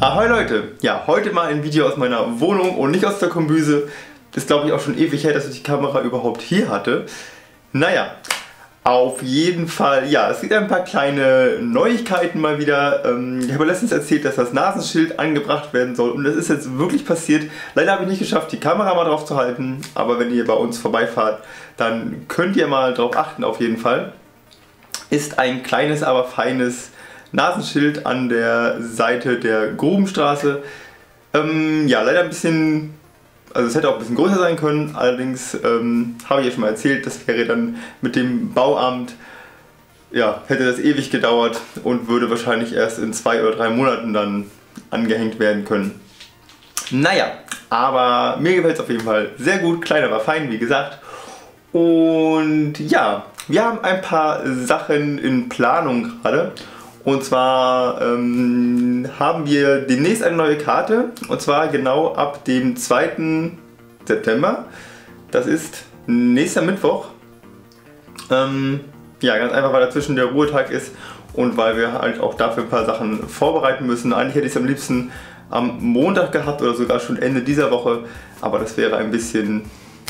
Ahoi Leute! Ja, heute mal ein Video aus meiner Wohnung und nicht aus der Kombüse. Das glaube ich auch schon ewig her, dass ich die Kamera überhaupt hier hatte. Naja, auf jeden Fall, ja, es gibt ein paar kleine Neuigkeiten mal wieder. Ähm, ich habe letztens erzählt, dass das Nasenschild angebracht werden soll und das ist jetzt wirklich passiert. Leider habe ich nicht geschafft, die Kamera mal drauf zu halten, aber wenn ihr bei uns vorbeifahrt, dann könnt ihr mal drauf achten auf jeden Fall. Ist ein kleines, aber feines Nasenschild an der Seite der Grubenstraße. Ähm, ja, leider ein bisschen, also es hätte auch ein bisschen größer sein können, allerdings ähm, habe ich ja schon mal erzählt, das wäre dann mit dem Bauamt, ja, hätte das ewig gedauert und würde wahrscheinlich erst in zwei oder drei Monaten dann angehängt werden können. Naja, aber mir gefällt es auf jeden Fall sehr gut, kleiner war fein, wie gesagt. Und ja, wir haben ein paar Sachen in Planung gerade. Und zwar ähm, haben wir demnächst eine neue Karte. Und zwar genau ab dem 2. September. Das ist nächster Mittwoch. Ähm, ja, ganz einfach, weil dazwischen der Ruhetag ist und weil wir halt auch dafür ein paar Sachen vorbereiten müssen. Eigentlich hätte ich es am liebsten am Montag gehabt oder sogar schon Ende dieser Woche, aber das wäre ein bisschen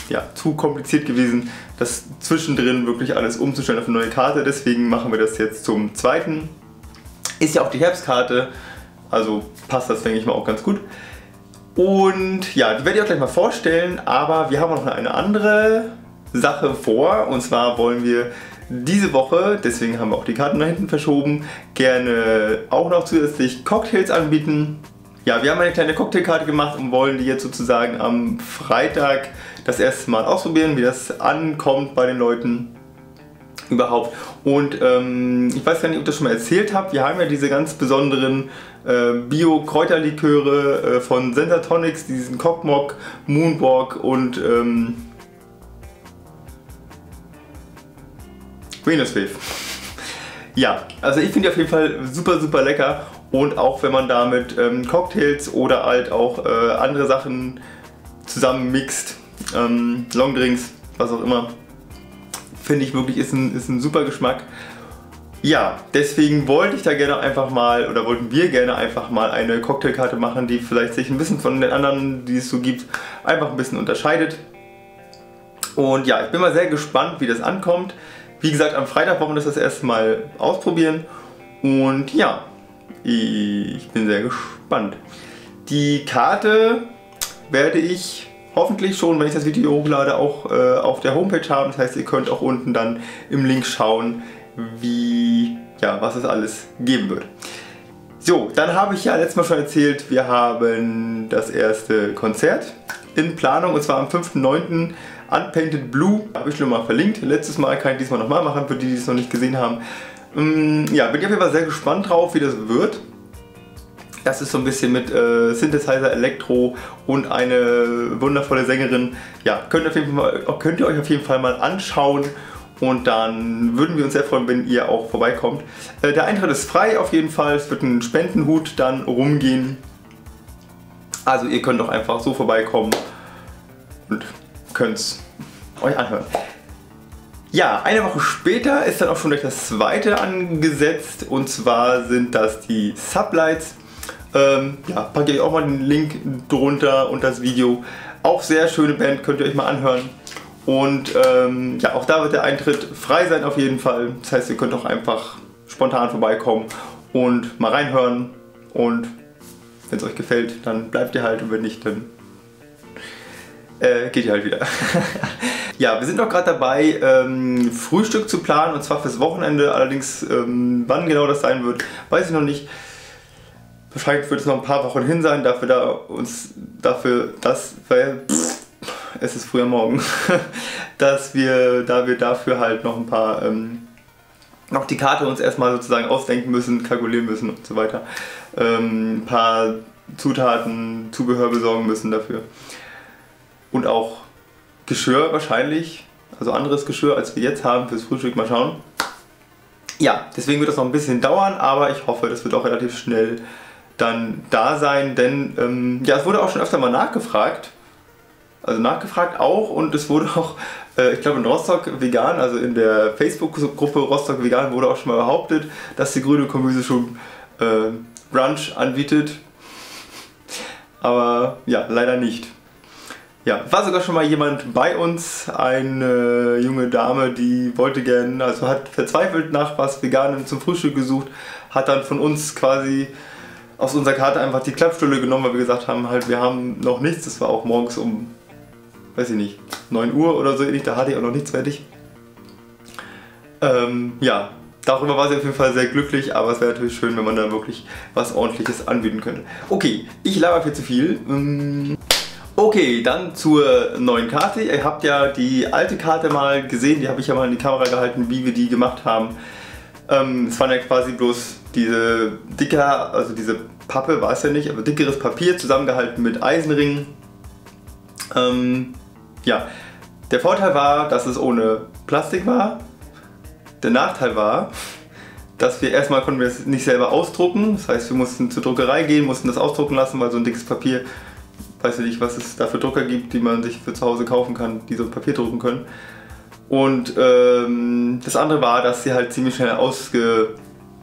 ja, zu kompliziert gewesen, das zwischendrin wirklich alles umzustellen auf eine neue Karte. Deswegen machen wir das jetzt zum zweiten. Ist ja auch die Herbstkarte, also passt das, denke ich mal, auch ganz gut. Und ja, die werde ich auch gleich mal vorstellen, aber wir haben noch eine andere Sache vor. Und zwar wollen wir diese Woche, deswegen haben wir auch die Karten nach hinten verschoben, gerne auch noch zusätzlich Cocktails anbieten. Ja, wir haben eine kleine Cocktailkarte gemacht und wollen die jetzt sozusagen am Freitag das erste Mal ausprobieren, wie das ankommt bei den Leuten überhaupt. Und ähm, ich weiß gar nicht, ob ich das schon mal erzählt habe, wir haben ja diese ganz besonderen äh, Bio-Kräuterliköre äh, von Sentatonics, diesen Cockmock, Moonwalk und ähm, Venus Wave. Ja, also ich finde die auf jeden Fall super, super lecker und auch wenn man damit ähm, Cocktails oder halt auch äh, andere Sachen zusammen mixt, ähm, Longdrinks, was auch immer, finde ich wirklich ist ein, ist ein super Geschmack. Ja, deswegen wollte ich da gerne einfach mal, oder wollten wir gerne einfach mal eine Cocktailkarte machen, die vielleicht sich ein bisschen von den anderen, die es so gibt, einfach ein bisschen unterscheidet. Und ja, ich bin mal sehr gespannt, wie das ankommt. Wie gesagt, am Freitag wollen wir das das erste Mal ausprobieren. Und ja, ich bin sehr gespannt. Die Karte werde ich hoffentlich schon, wenn ich das Video hochlade, auch äh, auf der Homepage haben. Das heißt, ihr könnt auch unten dann im Link schauen, wie, ja, was es alles geben wird. So, dann habe ich ja letztes Mal schon erzählt, wir haben das erste Konzert in Planung und zwar am 5.9. Unpainted Blue. Habe ich schon mal verlinkt. Letztes Mal kann ich diesmal nochmal machen, für die, die es noch nicht gesehen haben. Mm, ja, bin ich auf jeden Fall sehr gespannt drauf, wie das wird. Das ist so ein bisschen mit äh, Synthesizer, Elektro und eine wundervolle Sängerin. Ja, könnt ihr, Fall, könnt ihr euch auf jeden Fall mal anschauen. Und dann würden wir uns sehr freuen, wenn ihr auch vorbeikommt. Äh, der Eintritt ist frei auf jeden Fall. Es wird ein Spendenhut dann rumgehen. Also ihr könnt doch einfach so vorbeikommen und könnt es euch anhören. Ja, eine Woche später ist dann auch schon gleich das zweite angesetzt und zwar sind das die Sublights. Ähm, ja, packe ich auch mal den Link drunter und das Video. Auch sehr schöne Band, könnt ihr euch mal anhören. Und ähm, ja, auch da wird der Eintritt frei sein auf jeden Fall. Das heißt, ihr könnt auch einfach spontan vorbeikommen und mal reinhören. Und wenn es euch gefällt, dann bleibt ihr halt und wenn nicht, dann äh, geht ihr halt wieder. ja, wir sind noch gerade dabei, ähm, Frühstück zu planen und zwar fürs Wochenende. Allerdings, ähm, wann genau das sein wird, weiß ich noch nicht. Wahrscheinlich wird es noch ein paar Wochen hin sein, dafür da uns dafür das, weil pff, es ist früher Morgen, dass wir, da wir dafür halt noch ein paar ähm, noch die Karte uns erstmal sozusagen ausdenken müssen, kalkulieren müssen und so weiter. Ähm, ein paar Zutaten, Zubehör besorgen müssen dafür. Und auch Geschirr wahrscheinlich, also anderes Geschirr als wir jetzt haben fürs Frühstück, mal schauen. Ja, deswegen wird das noch ein bisschen dauern, aber ich hoffe, das wird auch relativ schnell dann da sein, denn ähm, ja, es wurde auch schon öfter mal nachgefragt. Also nachgefragt auch und es wurde auch, äh, ich glaube in Rostock Vegan, also in der Facebook-Gruppe Rostock Vegan wurde auch schon mal behauptet, dass die grüne Kombüse schon äh, Brunch anbietet. aber ja, leider nicht. Ja, war sogar schon mal jemand bei uns, eine junge Dame, die wollte gerne, also hat verzweifelt nach was Veganem zum Frühstück gesucht, hat dann von uns quasi aus unserer Karte einfach die Klappstühle genommen, weil wir gesagt haben, halt, wir haben noch nichts. Das war auch morgens um, weiß ich nicht, 9 Uhr oder so ähnlich, da hatte ich auch noch nichts fertig. Ähm, ja, darüber war sie auf jeden Fall sehr glücklich, aber es wäre natürlich schön, wenn man da wirklich was ordentliches anbieten könnte. Okay, ich laber viel zu viel. Ähm, okay, dann zur neuen Karte. Ihr habt ja die alte Karte mal gesehen, die habe ich ja mal in die Kamera gehalten, wie wir die gemacht haben. Ähm, es waren ja quasi bloß diese dicke, also diese Pappe war es ja nicht, aber dickeres Papier zusammengehalten mit Eisenringen. Ähm, ja, der Vorteil war, dass es ohne Plastik war. Der Nachteil war, dass wir erstmal konnten wir es nicht selber ausdrucken. Das heißt, wir mussten zur Druckerei gehen, mussten das ausdrucken lassen, weil so ein dickes Papier, weiß ich nicht, was es da für Drucker gibt, die man sich für zu Hause kaufen kann, die so ein Papier drucken können. Und ähm, das andere war, dass sie halt ziemlich schnell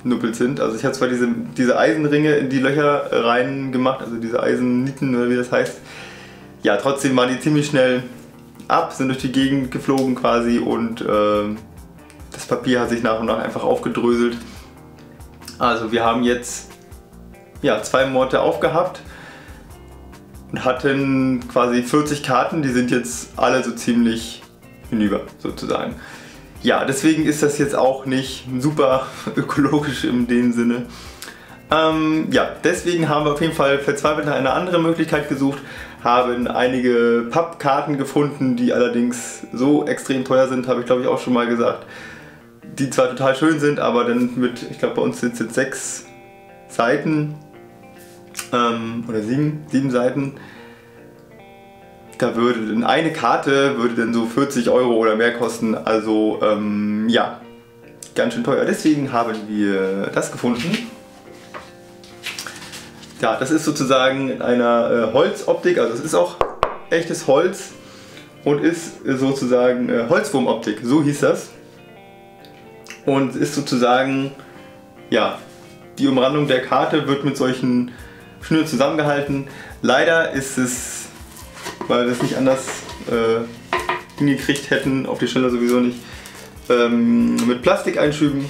ausgenuppelt sind. Also ich habe zwar diese, diese Eisenringe in die Löcher rein gemacht, also diese Eisennieten oder wie das heißt. Ja, trotzdem waren die ziemlich schnell ab, sind durch die Gegend geflogen quasi und äh, das Papier hat sich nach und nach einfach aufgedröselt. Also wir haben jetzt ja, zwei Monate aufgehabt und hatten quasi 40 Karten, die sind jetzt alle so ziemlich hinüber sozusagen. Ja, deswegen ist das jetzt auch nicht super ökologisch in dem Sinne. Ähm, ja, deswegen haben wir auf jeden Fall verzweifelt nach einer anderen Möglichkeit gesucht, haben einige Pappkarten gefunden, die allerdings so extrem teuer sind, habe ich glaube ich auch schon mal gesagt, die zwar total schön sind, aber dann mit, ich glaube bei uns sind es jetzt sechs Seiten ähm, oder sieben, sieben Seiten da würde dann eine Karte würde dann so 40 Euro oder mehr kosten. Also ähm, ja, ganz schön teuer. Deswegen haben wir das gefunden. Ja, das ist sozusagen in einer äh, Holzoptik, also es ist auch echtes Holz und ist sozusagen äh, Holzwurmoptik, so hieß das. Und ist sozusagen, ja, die Umrandung der Karte wird mit solchen Schnüren zusammengehalten. Leider ist es weil wir es nicht anders äh, hingekriegt hätten, auf die Schnelle sowieso nicht, ähm, mit Plastikeinschüben.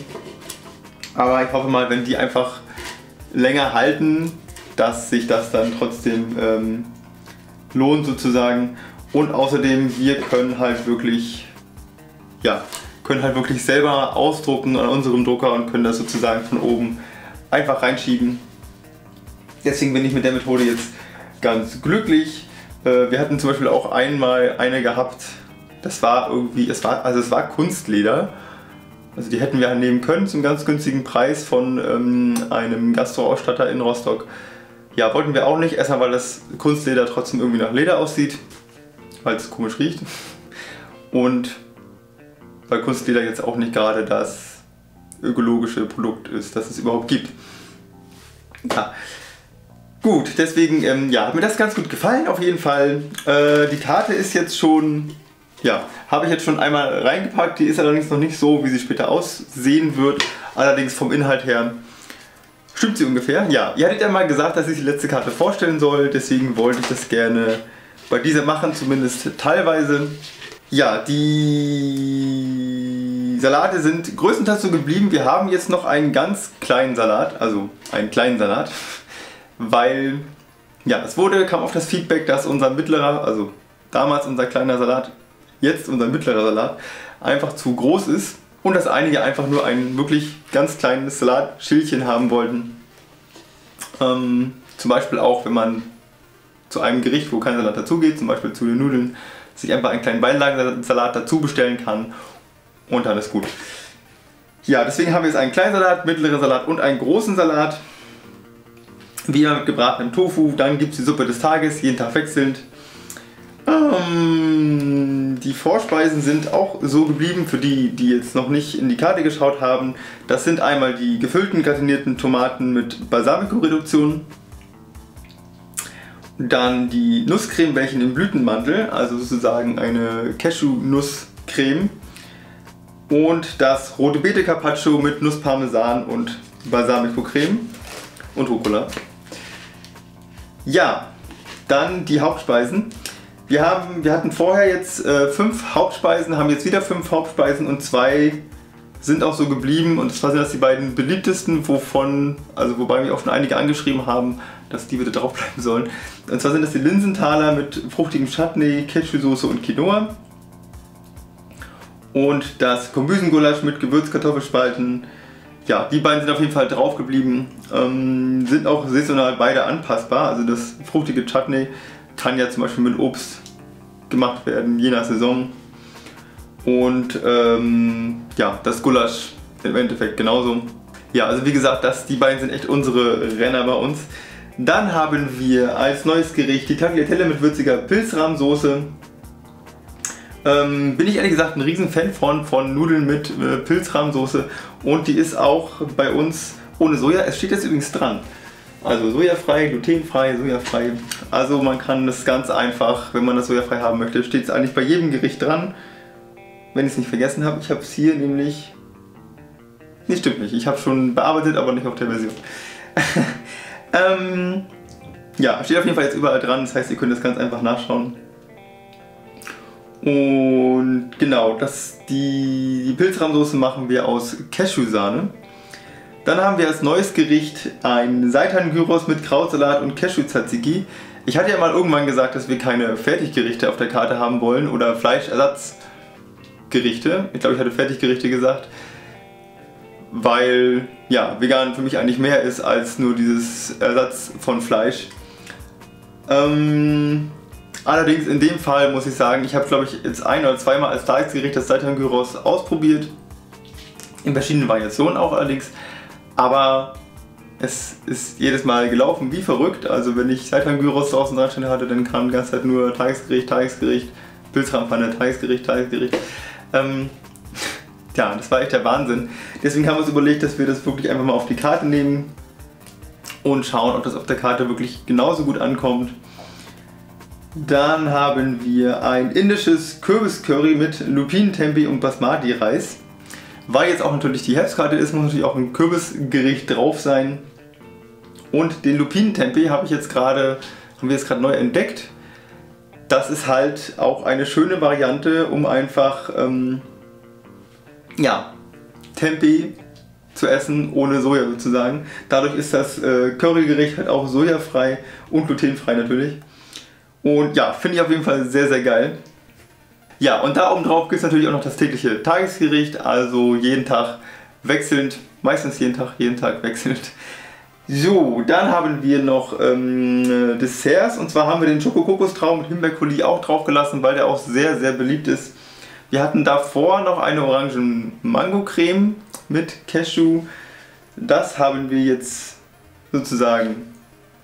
Aber ich hoffe mal, wenn die einfach länger halten, dass sich das dann trotzdem ähm, lohnt sozusagen. Und außerdem, wir können halt wirklich, ja, können halt wirklich selber ausdrucken an unserem Drucker und können das sozusagen von oben einfach reinschieben. Deswegen bin ich mit der Methode jetzt ganz glücklich. Äh, wir hatten zum Beispiel auch einmal eine gehabt, das war irgendwie, es war, also es war Kunstleder. Also die hätten wir annehmen können zum ganz günstigen Preis von ähm, einem Gastroausstatter in Rostock. Ja, wollten wir auch nicht, erstmal weil das Kunstleder trotzdem irgendwie nach Leder aussieht, weil es komisch riecht. Und weil Kunstleder jetzt auch nicht gerade das ökologische Produkt ist, das es überhaupt gibt. Ja, Gut, deswegen ähm, ja, hat mir das ganz gut gefallen auf jeden Fall. Äh, die Karte ist jetzt schon, ja, habe ich jetzt schon einmal reingepackt. Die ist allerdings noch nicht so, wie sie später aussehen wird. Allerdings vom Inhalt her stimmt sie ungefähr. Ja, ihr hattet ja mal gesagt, dass ich die letzte Karte vorstellen soll. Deswegen wollte ich das gerne bei dieser machen, zumindest teilweise. Ja, die Salate sind größtenteils so geblieben. Wir haben jetzt noch einen ganz kleinen Salat, also einen kleinen Salat weil ja, es wurde, kam auf das Feedback, dass unser mittlerer, also damals unser kleiner Salat, jetzt unser mittlerer Salat, einfach zu groß ist und dass einige einfach nur ein wirklich ganz kleines Salatschildchen haben wollten. Ähm, zum Beispiel auch, wenn man zu einem Gericht, wo kein Salat dazugeht, zum Beispiel zu den Nudeln, sich einfach einen kleinen Beilagensalat dazu bestellen kann und dann ist gut. Ja, deswegen haben wir jetzt einen kleinen Salat, mittleren Salat und einen großen Salat. Wie immer mit gebratenem Tofu. Dann gibt es die Suppe des Tages, jeden Tag wechselnd. Ähm, die Vorspeisen sind auch so geblieben, für die, die jetzt noch nicht in die Karte geschaut haben. Das sind einmal die gefüllten gratinierten Tomaten mit Balsamico-Reduktion. Dann die Nusscremebällchen im Blütenmantel, also sozusagen eine Cashew-Nusscreme. Und das rote Beete Carpaccio mit Nussparmesan und Balsamico-Creme und Rucola. Ja, Dann die Hauptspeisen. Wir, haben, wir hatten vorher jetzt äh, fünf Hauptspeisen, haben jetzt wieder fünf Hauptspeisen und zwei sind auch so geblieben und zwar sind das die beiden beliebtesten, wovon, also wobei mich auch schon einige angeschrieben haben, dass die wieder draufbleiben sollen. Und zwar sind das die Linsentaler mit fruchtigem Chutney, Cashewsoße und Quinoa. Und das Kombüsengulasch mit Gewürzkartoffelspalten. Ja, die beiden sind auf jeden Fall drauf geblieben. Ähm, sind auch saisonal beide anpassbar. Also das fruchtige Chutney kann ja zum Beispiel mit Obst gemacht werden, je nach Saison. Und ähm, ja, das Gulasch im Endeffekt genauso. Ja, also wie gesagt, das, die beiden sind echt unsere Renner bei uns. Dann haben wir als neues Gericht die Tagliatelle mit würziger Pilzrahmsoße. Ähm, bin ich ehrlich gesagt ein riesen Fan von, von Nudeln mit äh, Pilzrahmsoße und die ist auch bei uns ohne Soja. Es steht jetzt übrigens dran. Also sojafrei, glutenfrei, sojafrei. Also man kann das ganz einfach, wenn man das sojafrei haben möchte, steht es eigentlich bei jedem Gericht dran. Wenn ich es nicht vergessen habe, ich habe es hier nämlich... Nee, stimmt nicht. Ich habe schon bearbeitet, aber nicht auf der Version. ähm, ja, steht auf jeden Fall jetzt überall dran. Das heißt, ihr könnt das ganz einfach nachschauen. Und genau, das, die, die Pilzrahmsoße machen wir aus Cashewsahne. Dann haben wir als neues Gericht ein Seitan-Gyros mit Krautsalat und Cashew-Tzatziki. Ich hatte ja mal irgendwann gesagt, dass wir keine Fertiggerichte auf der Karte haben wollen oder Fleischersatzgerichte. Ich glaube, ich hatte Fertiggerichte gesagt, weil ja, vegan für mich eigentlich mehr ist als nur dieses Ersatz von Fleisch. Ähm, Allerdings in dem Fall muss ich sagen, ich habe glaube ich jetzt ein oder zweimal als Tagesgericht das Seitan Gyros ausprobiert. In verschiedenen Variationen auch allerdings. Aber es ist jedes Mal gelaufen wie verrückt. Also wenn ich Seitan Gyros draußen dran hatte, dann kam die ganze Zeit nur Tagesgericht, Tagesgericht, Pilzrahmpfanne, Tagesgericht, Tagesgericht. Ähm, ja, das war echt der Wahnsinn. Deswegen haben wir uns überlegt, dass wir das wirklich einfach mal auf die Karte nehmen und schauen, ob das auf der Karte wirklich genauso gut ankommt. Dann haben wir ein indisches Kürbiscurry mit Lupinen-Tempeh und Basmati-Reis. Weil jetzt auch natürlich die Herbstkarte ist, muss natürlich auch ein Kürbisgericht drauf sein. Und den Lupinen-Tempeh habe ich jetzt gerade, haben wir jetzt gerade neu entdeckt. Das ist halt auch eine schöne Variante, um einfach, ähm, ja, Tempeh zu essen, ohne Soja sozusagen. Dadurch ist das äh, Currygericht halt auch sojafrei und glutenfrei natürlich. Und ja, finde ich auf jeden Fall sehr, sehr geil. Ja, und da oben drauf gibt es natürlich auch noch das tägliche Tagesgericht, also jeden Tag wechselnd, meistens jeden Tag, jeden Tag wechselnd. So, dann haben wir noch ähm, Desserts und zwar haben wir den Schokokokostraum mit Himbeerkuli auch drauf gelassen, weil der auch sehr, sehr beliebt ist. Wir hatten davor noch eine Orangen-Mango-Creme mit Cashew. Das haben wir jetzt sozusagen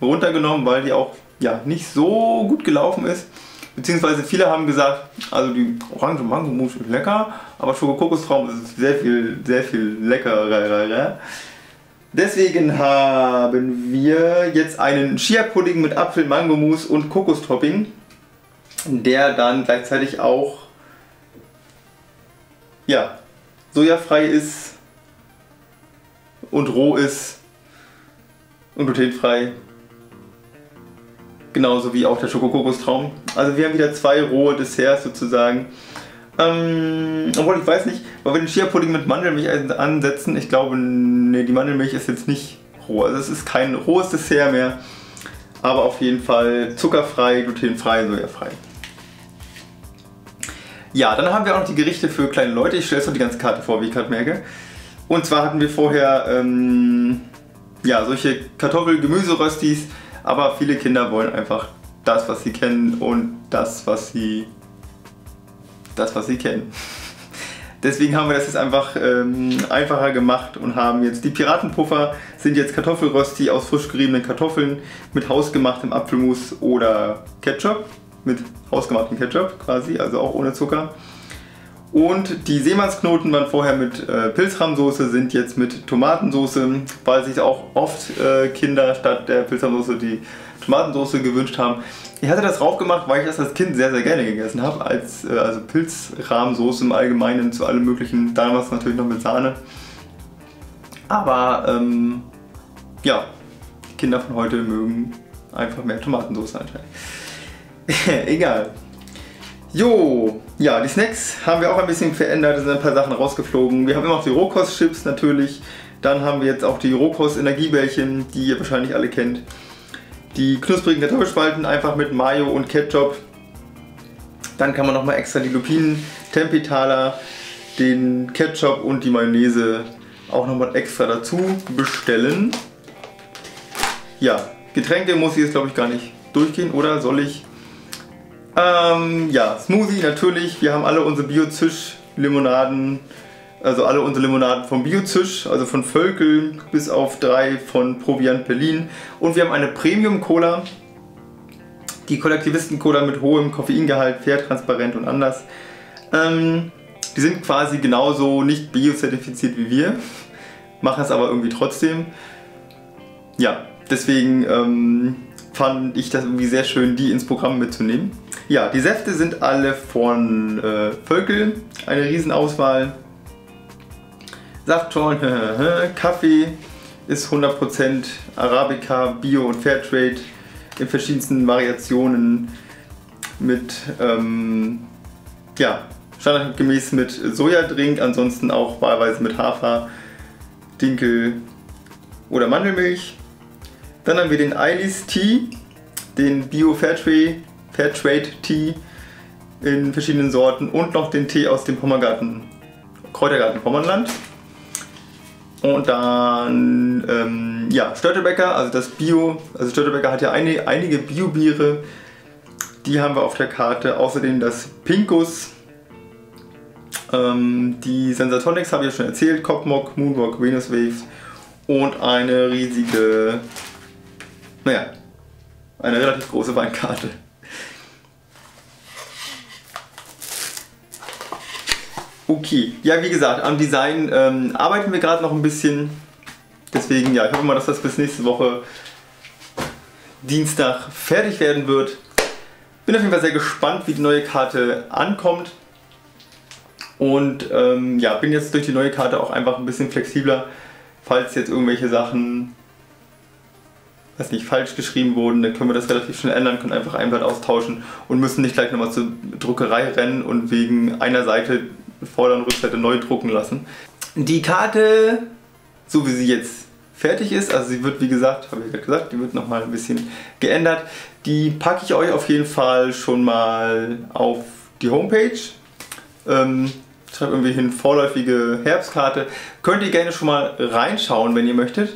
runtergenommen, weil die auch ja, nicht so gut gelaufen ist. Beziehungsweise viele haben gesagt, also die Orange Mango Mousse ist lecker, aber Schokokokostraum ist sehr viel, sehr viel leckerer. Deswegen haben wir jetzt einen Chia-Pudding mit Apfel, Mango Mousse und Kokostopping, der dann gleichzeitig auch ja, sojafrei ist und roh ist und glutenfrei Genauso wie auch der Schokokokostraum. Also wir haben wieder zwei rohe Desserts sozusagen. Ähm, obwohl ich weiß nicht, weil wir den Chia-Pudding mit Mandelmilch ansetzen, ich glaube, nee, die Mandelmilch ist jetzt nicht roh. Also es ist kein rohes Dessert mehr, aber auf jeden Fall zuckerfrei, glutenfrei, sojafrei. Ja, dann haben wir auch noch die Gerichte für kleine Leute. Ich stelle jetzt noch die ganze Karte vor, wie ich gerade merke. Und zwar hatten wir vorher ähm, ja, solche Kartoffel-Gemüseröstis aber viele Kinder wollen einfach das, was sie kennen und das, was sie das, was sie kennen. Deswegen haben wir das jetzt einfach ähm, einfacher gemacht und haben jetzt die Piratenpuffer sind jetzt Kartoffelrösti aus frisch geriebenen Kartoffeln mit hausgemachtem Apfelmus oder Ketchup mit hausgemachtem Ketchup quasi, also auch ohne Zucker. Und die Seemannsknoten waren vorher mit äh, Pilzrahmsoße, sind jetzt mit Tomatensoße, weil sich auch oft äh, Kinder statt der Pilzrahmsoße die Tomatensoße gewünscht haben. Ich hatte das drauf gemacht, weil ich das als Kind sehr, sehr gerne gegessen habe. Als, äh, also Pilzrahmsoße im Allgemeinen zu allem möglichen, damals natürlich noch mit Sahne. Aber ähm, ja, die Kinder von heute mögen einfach mehr Tomatensauce anscheinend. Egal. Jo, ja, die Snacks haben wir auch ein bisschen verändert, es sind ein paar Sachen rausgeflogen. Wir haben immer noch die Rohkost-Chips natürlich. Dann haben wir jetzt auch die Rohkost-Energiebällchen, die ihr wahrscheinlich alle kennt. Die knusprigen Kartoffelspalten einfach mit Mayo und Ketchup. Dann kann man nochmal extra die Lupinen, Tempitaler, den Ketchup und die Mayonnaise auch nochmal extra dazu bestellen. Ja, Getränke muss ich jetzt glaube ich gar nicht durchgehen, oder soll ich? Ähm, ja, Smoothie natürlich. Wir haben alle unsere Bio-Zisch-Limonaden, also alle unsere Limonaden von Bio-Zisch, also von Völkel bis auf drei von Proviant Berlin. Und wir haben eine Premium-Cola, die Kollektivisten-Cola mit hohem Koffeingehalt, fair, transparent und anders. Ähm, die sind quasi genauso nicht biozertifiziert wie wir, machen es aber irgendwie trotzdem. Ja, deswegen ähm, fand ich das irgendwie sehr schön, die ins Programm mitzunehmen. Ja, die Säfte sind alle von äh, Völkel, eine Riesenauswahl. Saftschorn, Kaffee ist 100% Arabica, Bio und Fairtrade in verschiedensten Variationen mit, ähm, ja, standardgemäß mit Sojadrink, ansonsten auch wahlweise mit Hafer, Dinkel oder Mandelmilch. Dann haben wir den Eilis Tea, den Bio Fairtrade Fairtrade Tea in verschiedenen Sorten und noch den Tee aus dem Pommergarten, Kräutergarten Pommernland. Und dann, ähm, ja, Störtebecker, also das Bio, also Störtebecker hat ja eine, einige Bio-Biere, die haben wir auf der Karte. Außerdem das Pinkus, ähm, die Sensatonics habe ich ja schon erzählt, Copmock, Moonwalk, Venus Waves und eine riesige, naja, eine relativ große Weinkarte. Okay, ja wie gesagt, am Design ähm, arbeiten wir gerade noch ein bisschen. Deswegen, ja, ich hoffe mal, dass das bis nächste Woche Dienstag fertig werden wird. Bin auf jeden Fall sehr gespannt, wie die neue Karte ankommt. Und ähm, ja, bin jetzt durch die neue Karte auch einfach ein bisschen flexibler. Falls jetzt irgendwelche Sachen, nicht, falsch geschrieben wurden, dann können wir das relativ schnell ändern, können einfach ein Blatt austauschen und müssen nicht gleich nochmal zur Druckerei rennen und wegen einer Seite Vorder- und Rückseite neu drucken lassen. Die Karte, so wie sie jetzt fertig ist, also sie wird wie gesagt, habe ich gerade gesagt, die wird nochmal ein bisschen geändert. Die packe ich euch auf jeden Fall schon mal auf die Homepage. Ähm, schreibe irgendwie hin vorläufige Herbstkarte. Könnt ihr gerne schon mal reinschauen, wenn ihr möchtet.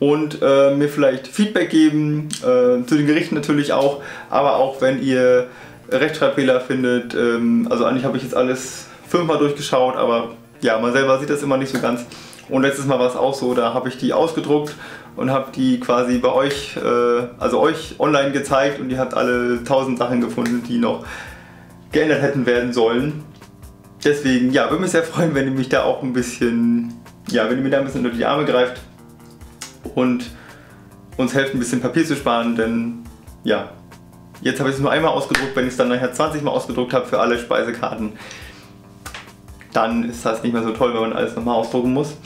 Und äh, mir vielleicht Feedback geben, äh, zu den Gerichten natürlich auch, aber auch wenn ihr Rechtschreibfehler findet. Ähm, also eigentlich habe ich jetzt alles fünfmal durchgeschaut, aber ja, man selber sieht das immer nicht so ganz. Und letztes Mal war es auch so, da habe ich die ausgedruckt und habe die quasi bei euch, äh, also euch online gezeigt und ihr habt alle tausend Sachen gefunden, die noch geändert hätten werden sollen. Deswegen, ja, würde mich sehr freuen, wenn ihr mich da auch ein bisschen, ja, wenn ihr mir da ein bisschen unter die Arme greift und uns helft, ein bisschen Papier zu sparen, denn ja, jetzt habe ich es nur einmal ausgedruckt, wenn ich es dann nachher 20 Mal ausgedruckt habe für alle Speisekarten, dann ist das nicht mehr so toll, wenn man alles nochmal ausdrucken muss.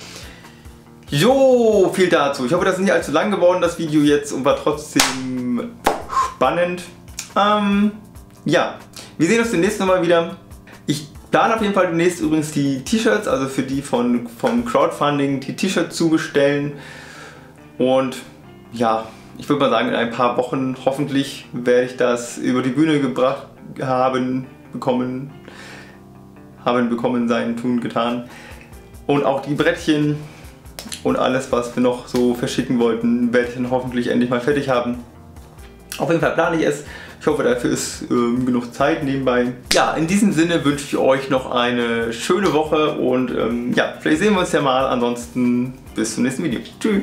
Jo, viel dazu. Ich hoffe, das ist nicht allzu lang geworden, das Video jetzt, und war trotzdem spannend. Ähm, ja, wir sehen uns demnächst nochmal wieder. Ich plane auf jeden Fall demnächst übrigens die T-Shirts, also für die von, vom Crowdfunding die T-Shirts zu bestellen. Und ja, ich würde mal sagen, in ein paar Wochen hoffentlich werde ich das über die Bühne gebracht haben, bekommen, haben bekommen, sein, tun, getan. Und auch die Brettchen und alles, was wir noch so verschicken wollten, werde ich dann hoffentlich endlich mal fertig haben. Auf jeden Fall plane ich es. Ich hoffe, dafür ist ähm, genug Zeit nebenbei. Ja, in diesem Sinne wünsche ich euch noch eine schöne Woche und ähm, ja, vielleicht sehen wir uns ja mal. Ansonsten bis zum nächsten Video. Tschüss.